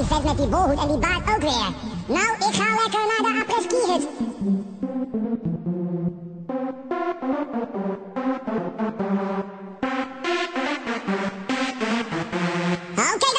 die vent met die bolhoed en die baard ook weer. Nou, ik ga lekker naar de apres-ski hut. Oké